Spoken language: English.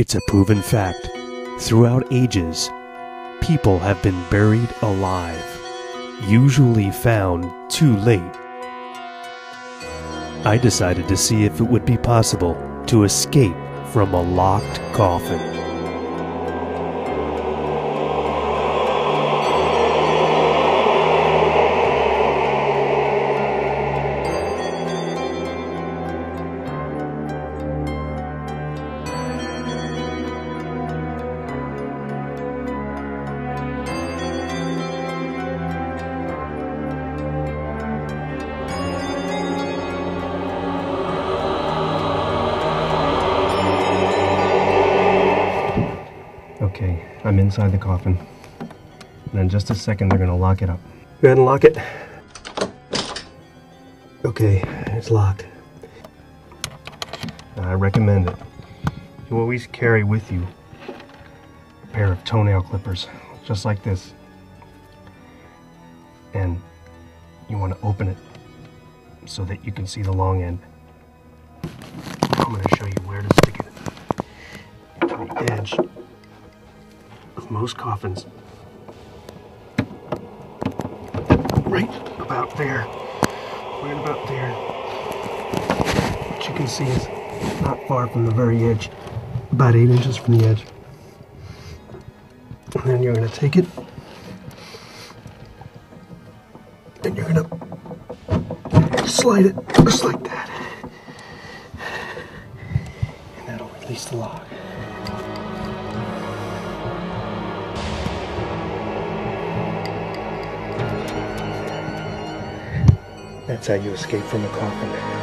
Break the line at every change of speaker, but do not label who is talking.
It's a proven fact. Throughout ages, people have been buried alive, usually found too late. I decided to see if it would be possible to escape from a locked coffin.
Okay, I'm inside the coffin. And in just a second, they're gonna lock it up. Go ahead and lock it. Okay, it's locked. I recommend it. You always carry with you a pair of toenail clippers, just like this. And you want to open it so that you can see the long end. I'm going to show you where to stick it the edge most coffins. Right about there. Right about there. What you can see is not far from the very edge, about eight inches from the edge. And then you're going to take it and you're going to slide it just like that. And that'll release the lock. That's how you escape from a coffin.